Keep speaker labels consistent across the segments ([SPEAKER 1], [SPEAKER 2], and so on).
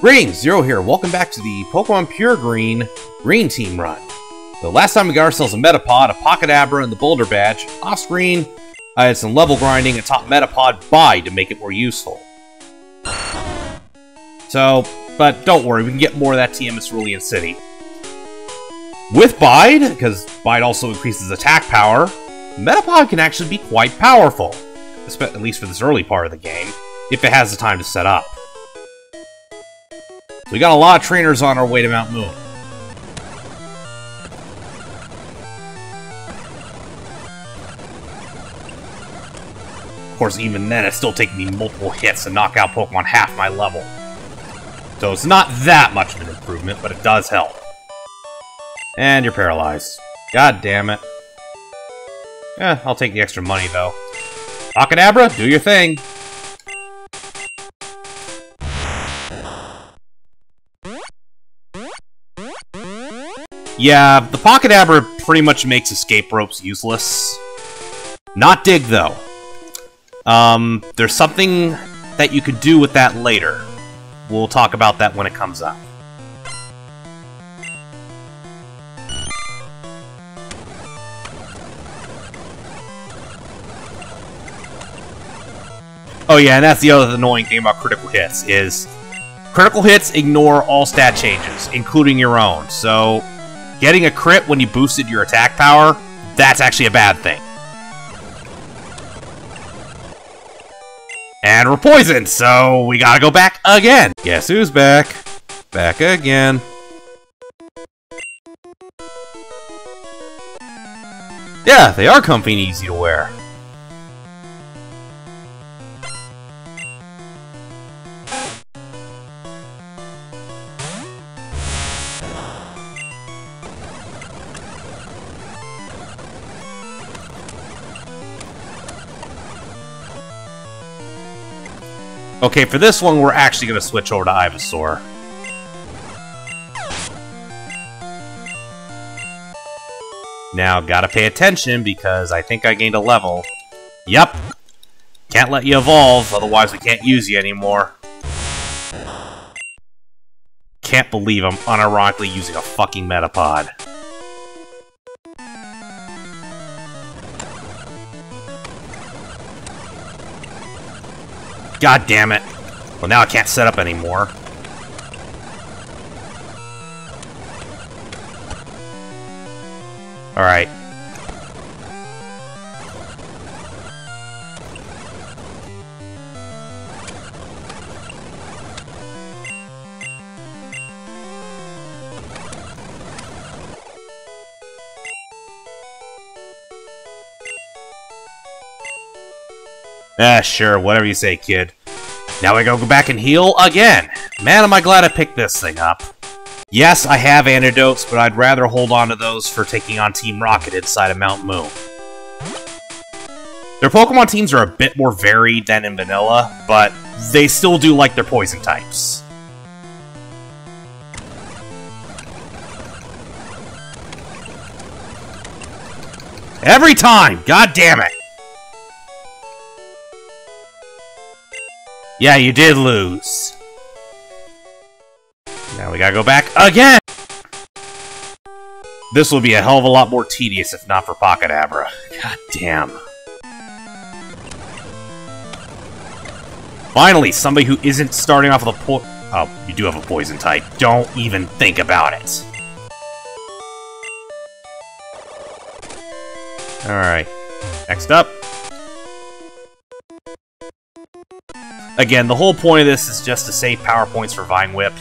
[SPEAKER 1] Greetings, Zero here. Welcome back to the Pokemon Pure Green Green Team run. The last time we got ourselves a Metapod, a Pocket Abra, and the Boulder Badge, off screen, uh, I had some level grinding taught Metapod Bide to make it more useful. So, but don't worry, we can get more of that TM Cerulean City. With Bide, because Bide also increases attack power, Metapod can actually be quite powerful, at least for this early part of the game, if it has the time to set up. So we got a lot of trainers on our way to Mount Moon. Of course, even then, it's still taking me multiple hits to knock out Pokemon half my level. So it's not that much of an improvement, but it does help. And you're paralyzed. God damn it. Eh, I'll take the extra money, though. Pocketabra, do your thing. Yeah, the Pocketabra pretty much makes escape ropes useless. Not Dig, though. Um, there's something that you could do with that later. We'll talk about that when it comes up. Oh yeah, and that's the other annoying thing about critical hits, is critical hits ignore all stat changes, including your own, so getting a crit when you boosted your attack power, that's actually a bad thing. And we're poisoned, so we gotta go back again. Guess who's back? Back again. Yeah, they are comfy and easy to wear. Okay, for this one, we're actually going to switch over to Ivysaur. Now, gotta pay attention, because I think I gained a level. Yep. Can't let you evolve, otherwise we can't use you anymore. Can't believe I'm unironically using a fucking Metapod. God damn it. Well, now I can't set up anymore. Alright. Ah, sure, whatever you say, kid. Now we go back and heal again! Man, am I glad I picked this thing up. Yes, I have antidotes, but I'd rather hold on to those for taking on Team Rocket inside of Mount Moon. Their Pokemon teams are a bit more varied than in Vanilla, but they still do like their poison types. Every time! God damn it! Yeah, you did lose. Now we gotta go back again! This will be a hell of a lot more tedious if not for Pocketabra. God damn. Finally, somebody who isn't starting off with a po- Oh, you do have a poison type. Don't even think about it. Alright. Next up. Again, the whole point of this is just to save power points for Vine Whip.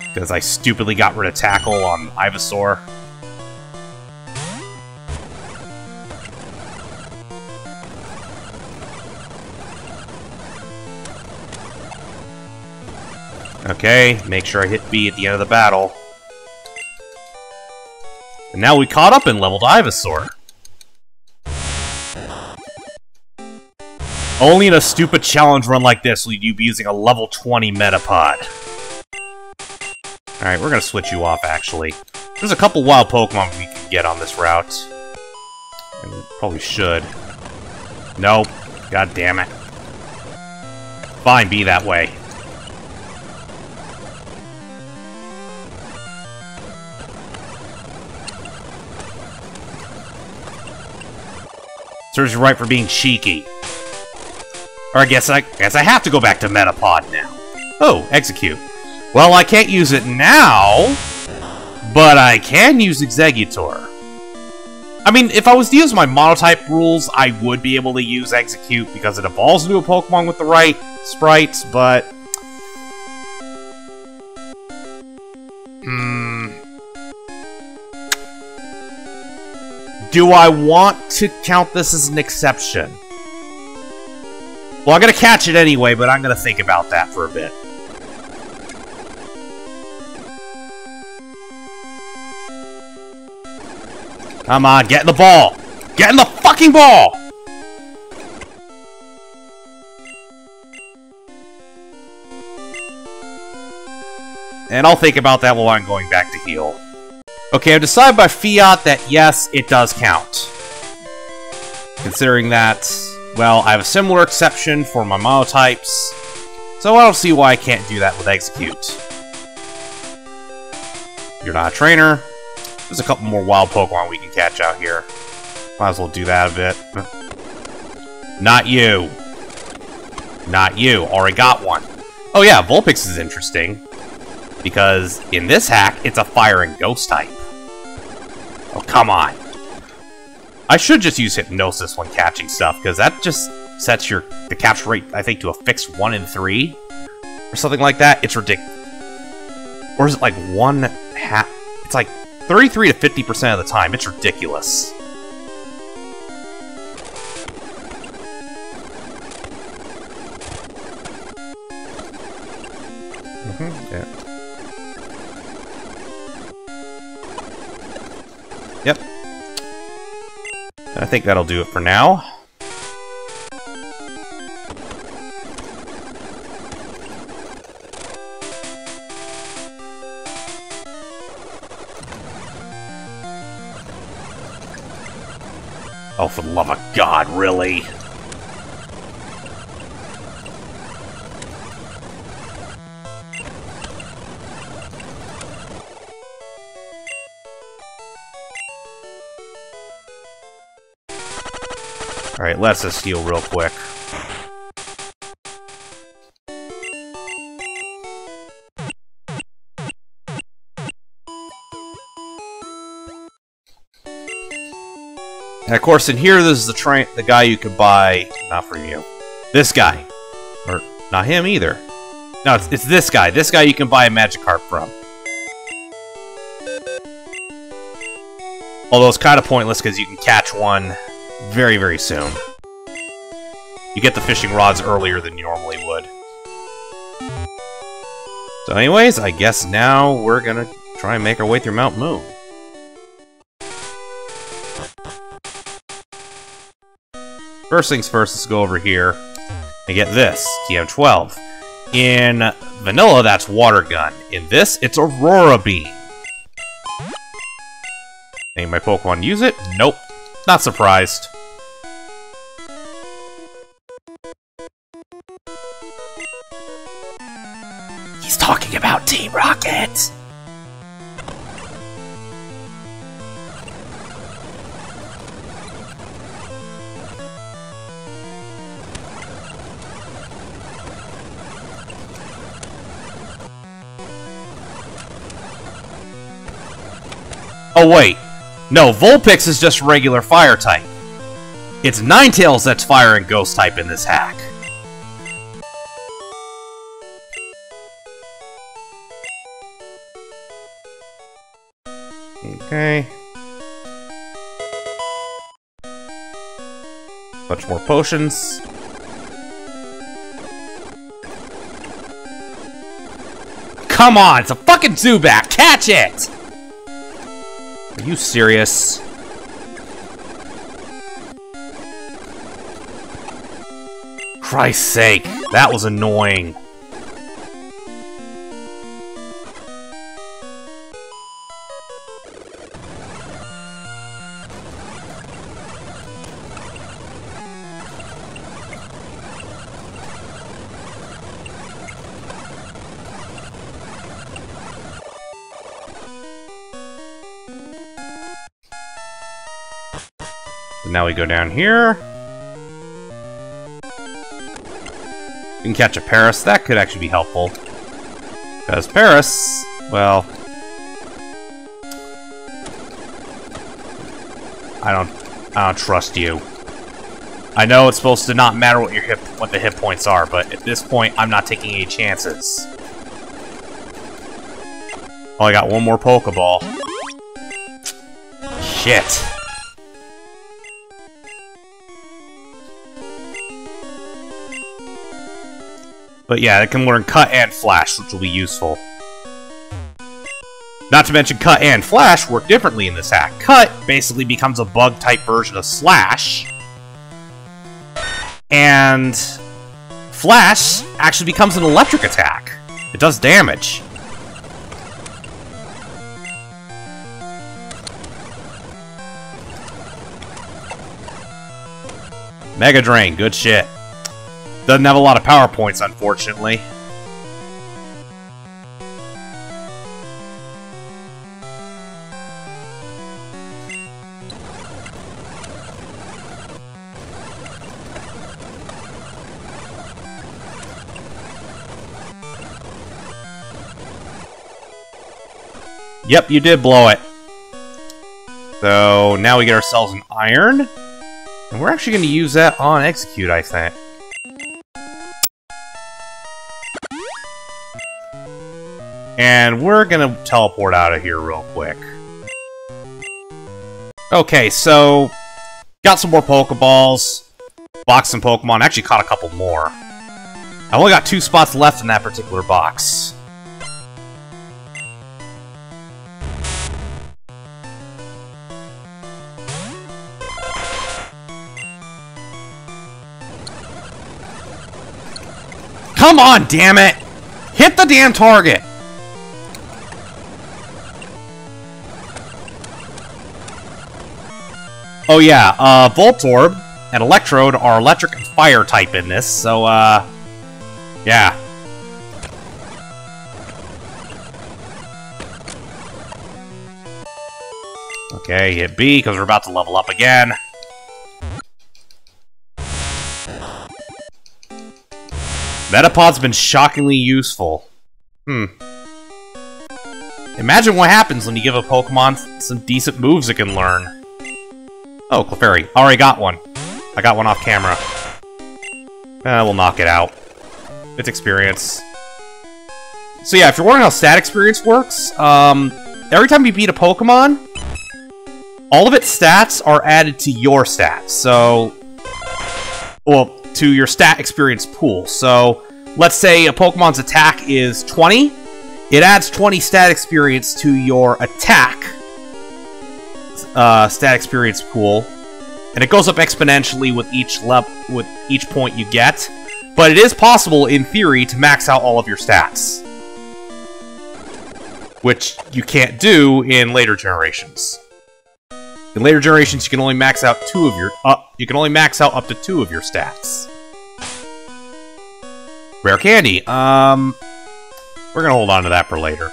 [SPEAKER 1] Because I stupidly got rid of Tackle on Ivysaur. Okay, make sure I hit B at the end of the battle. And now we caught up and leveled Ivysaur. Only in a stupid challenge run like this will you be using a level 20 Metapod. Alright, we're gonna switch you off, actually. There's a couple wild Pokemon we can get on this route. And probably should. Nope. God damn it. Fine, be that way. Serves you right for being cheeky. Or I guess I guess I have to go back to Metapod now. Oh, Exeggcute. Well, I can't use it now, but I can use Exeggutor. I mean, if I was to use my monotype rules, I would be able to use Exeggcute because it evolves into a Pokemon with the right sprites, but... Hmm... Do I want to count this as an exception? Well, I'm gonna catch it anyway, but I'm gonna think about that for a bit. Come on, get in the ball! Get in the fucking ball! And I'll think about that while I'm going back to heal. Okay, I've decided by fiat that yes, it does count. Considering that, well, I have a similar exception for my monotypes, so I don't see why I can't do that with Exeggcute. You're not a trainer, there's a couple more wild Pokemon we can catch out here. Might as well do that a bit. Not you. Not you. Already got one. Oh yeah, Vulpix is interesting. Because in this hack, it's a Fire and Ghost type. Oh, come on. I should just use Hypnosis when catching stuff, because that just sets your the capture rate, I think, to a fixed 1 in 3. Or something like that. It's ridiculous. Or is it like 1 half... It's like 33 to 50% of the time. It's ridiculous. Mm -hmm, yeah. I think that'll do it for now. Oh, for the love of God, really? Alright, let's just heal real quick. And of course, in here, this is the the guy you could buy. Not for you. This guy, or not him either. No, it's, it's this guy. This guy you can buy a Magikarp from. Although it's kind of pointless because you can catch one very, very soon. You get the fishing rods earlier than you normally would. So anyways, I guess now we're gonna try and make our way through Mount Moon. First things first, let's go over here and get this, TM12. In Vanilla, that's Water Gun. In this, it's Aurora Beam. Of my Pokemon use it? Nope. Not surprised. Rocket! Oh, wait. No, Vulpix is just regular fire type. It's Ninetales that's fire and ghost type in this hack. Okay. Bunch more potions. Come on, it's a fucking Zubat! Catch it! Are you serious? Christ's sake, that was annoying. Now we go down here. We can catch a Paras. That could actually be helpful. Because Paras, well... I don't... I don't trust you. I know it's supposed to not matter what your hit, what the hit points are, but at this point, I'm not taking any chances. Oh, I got one more Pokeball. Shit. But yeah, it can learn Cut and Flash, which will be useful. Not to mention Cut and Flash work differently in this hack. Cut basically becomes a bug-type version of Slash. And Flash actually becomes an electric attack. It does damage. Mega Drain, good shit. Doesn't have a lot of power points, unfortunately. Yep, you did blow it. So now we get ourselves an iron. And we're actually going to use that on Exeggcute, I think. And we're gonna teleport out of here real quick. Okay, so... Got some more Pokeballs. Box some Pokemon. Actually caught a couple more. I only got two spots left in that particular box. Come on, damn it! Hit the damn target! Oh yeah, uh, Voltorb and Electrode are electric and fire type in this, so, uh, yeah. Okay, hit B, because we're about to level up again. Metapod's been shockingly useful. Hmm. Imagine what happens when you give a Pokemon some decent moves it can learn. Oh, Clefairy. Already got one. I got one off camera. Eh, we'll knock it out. It's experience. So yeah, if you're wondering how stat experience works, um, every time you beat a Pokemon, all of its stats are added to your stats. So, well, to your stat experience pool. So, let's say a Pokemon's attack is 20, it adds 20 stat experience to your attack uh, stat experience pool, and it goes up exponentially with each level, with each point you get. But it is possible, in theory, to max out all of your stats, which you can't do in later generations. In later generations, you can only max out two of your uh, you can only max out up to two of your stats. Rare candy. Um, we're gonna hold on to that for later.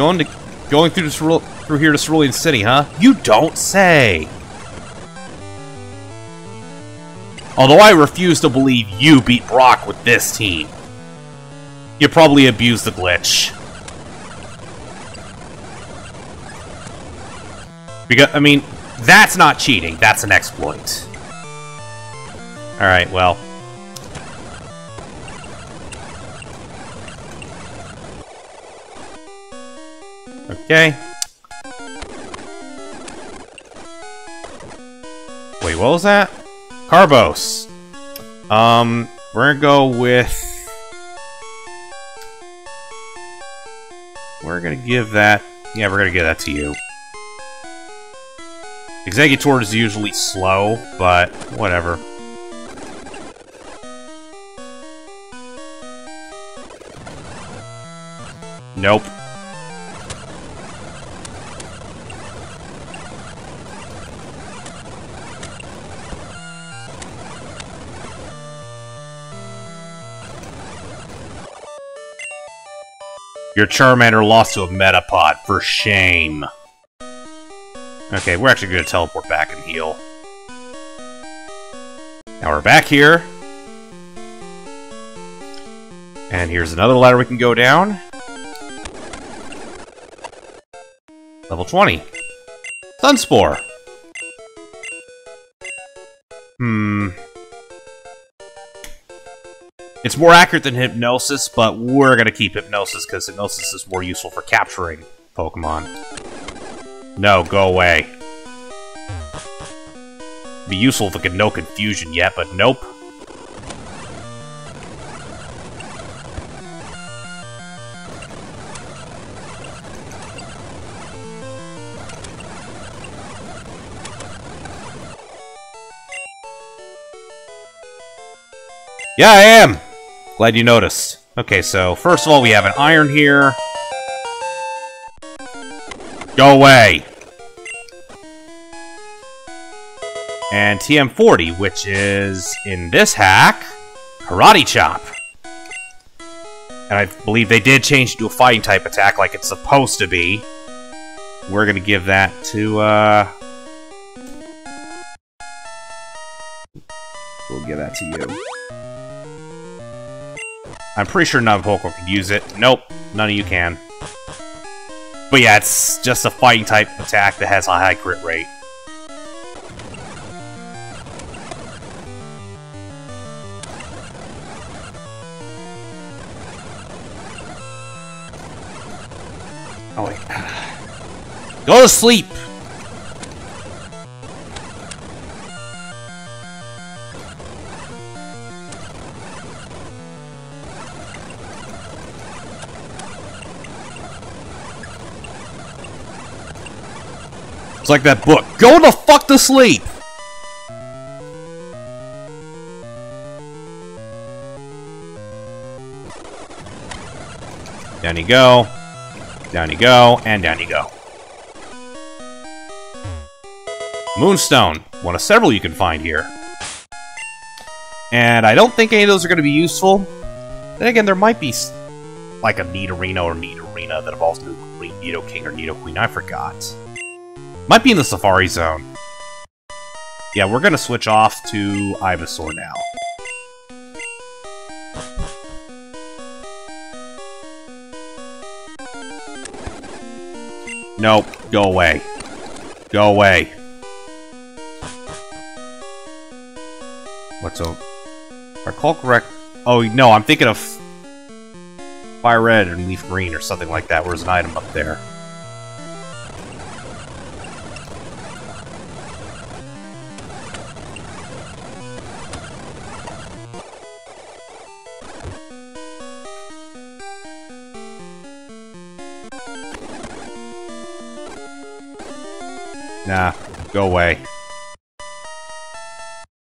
[SPEAKER 1] Going to going through to through here to Cerulean City, huh? You don't say. Although I refuse to believe you beat Brock with this team. You probably abused the glitch. Because, I mean, that's not cheating. That's an exploit. Alright, well. Okay. Wait, what was that? Carbos. Um, we're gonna go with... We're gonna give that... Yeah, we're gonna give that to you. Exeggutor is usually slow, but whatever. Nope. Your Charmander lost to a Metapod. For shame. Okay, we're actually going to teleport back and heal. Now we're back here. And here's another ladder we can go down. Level 20. Stun Spore. It's more accurate than Hypnosis, but we're gonna keep Hypnosis because Hypnosis is more useful for capturing Pokemon. No, go away. Be useful if it could know confusion yet, but nope. Yeah, I am! Glad you noticed. Okay, so first of all, we have an iron here. Go away! And TM40, which is, in this hack, Karate Chop. And I believe they did change to a fighting type attack like it's supposed to be. We're gonna give that to, uh... We'll give that to you. I'm pretty sure none of Pokemon can use it. Nope, none of you can. But yeah, it's just a fighting type attack that has a high crit rate. Oh wait. Go to sleep! It's like that book. Go the fuck to sleep! Down you go. Down you go, and down you go. Moonstone. One of several you can find here. And I don't think any of those are going to be useful. Then again, there might be like a Nidorino or Nidorina that evolves into Nidoking or Nidoqueen. I forgot. Might be in the Safari Zone. Yeah, we're gonna switch off to Ivysaur now. Nope, go away. Go away. What's up? I call correct. Oh, no, I'm thinking of Fire Red and Leaf Green or something like that. Where's an item up there? Nah, go away.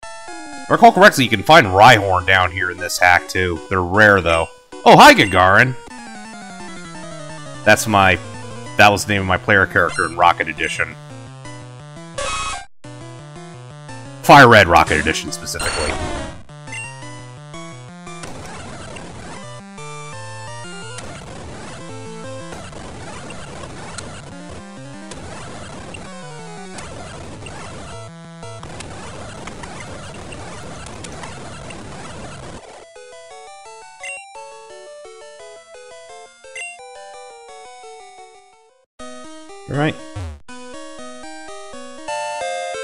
[SPEAKER 1] If I recall correctly, you can find Rhyhorn down here in this hack, too. They're rare, though. Oh, hi, Gagarin! That's my... That was the name of my player character in Rocket Edition. Fire Red Rocket Edition, specifically. Alright.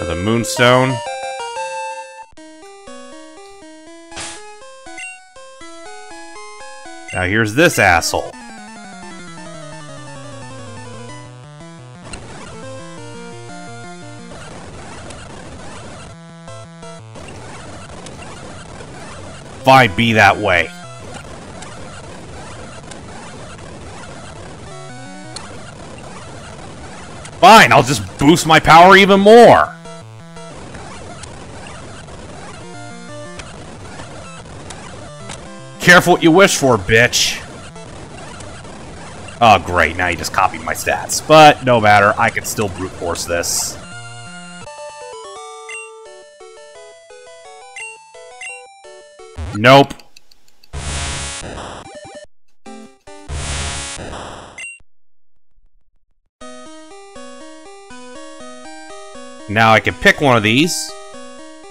[SPEAKER 1] The Moonstone. Now here's this asshole. Fine, be that way. Fine, I'll just boost my power even more. Careful what you wish for, bitch. Oh, great. Now you just copied my stats. But no matter. I can still brute force this. Nope. Now I can pick one of these.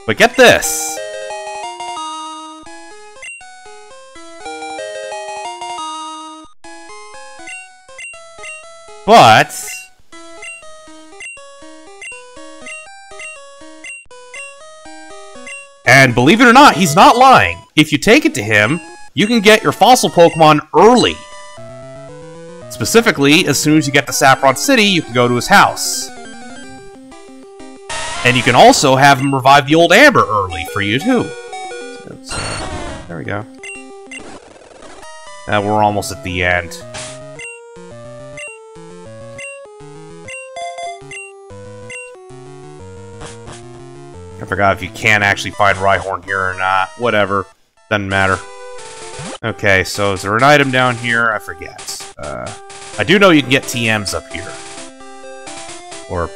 [SPEAKER 1] But get this! But... And believe it or not, he's not lying. If you take it to him, you can get your fossil Pokemon early. Specifically, as soon as you get to Saffron City, you can go to his house. And you can also have him revive the old Amber early for you, too. There we go. Now we're almost at the end. I forgot if you can actually find Rhyhorn here or not. Whatever. Doesn't matter. Okay, so is there an item down here? I forget. Uh, I do know you can get TMs up here. Or...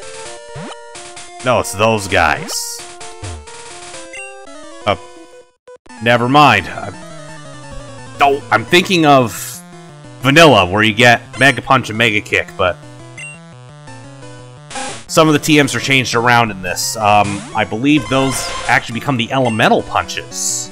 [SPEAKER 1] No, it's those guys. Uh, never mind. I, oh, I'm thinking of Vanilla, where you get Mega Punch and Mega Kick, but... Some of the TMs are changed around in this. Um, I believe those actually become the Elemental Punches.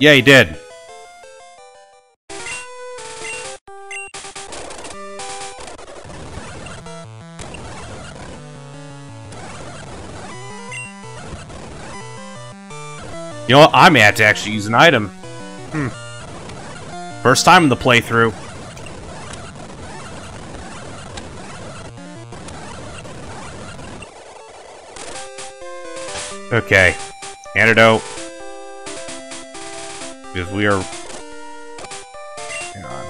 [SPEAKER 1] Yeah, he did. You know what? I may have to actually use an item. Hmm. First time in the playthrough. Okay. Antidote. Because we are... Hang on.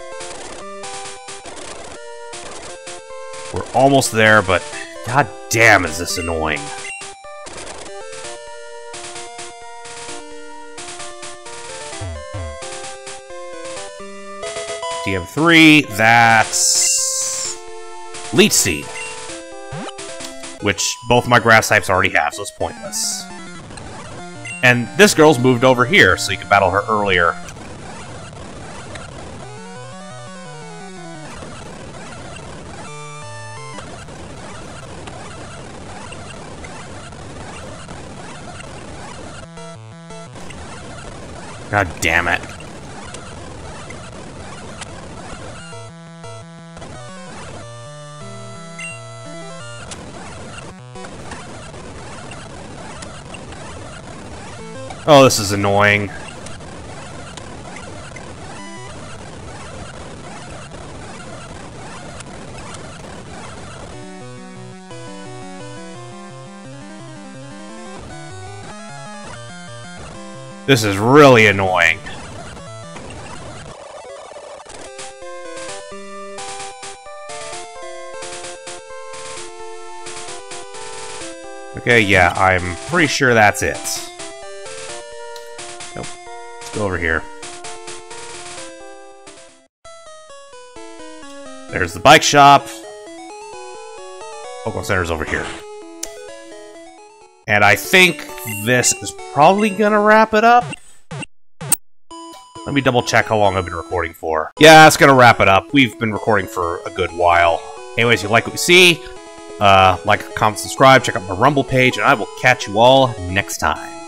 [SPEAKER 1] We're almost there, but... God damn, is this annoying. TM3, that's... Leech Seed. Which both my grass types already have, so it's pointless. And this girl's moved over here, so you can battle her earlier. God damn it. Oh, this is annoying. This is really annoying. Okay, yeah, I'm pretty sure that's it. Go over here. There's the bike shop. Pokemon Center's over here. And I think this is probably gonna wrap it up. Let me double check how long I've been recording for. Yeah, it's gonna wrap it up. We've been recording for a good while. Anyways, if you like what you see, uh, like, comment, subscribe, check out my Rumble page, and I will catch you all next time.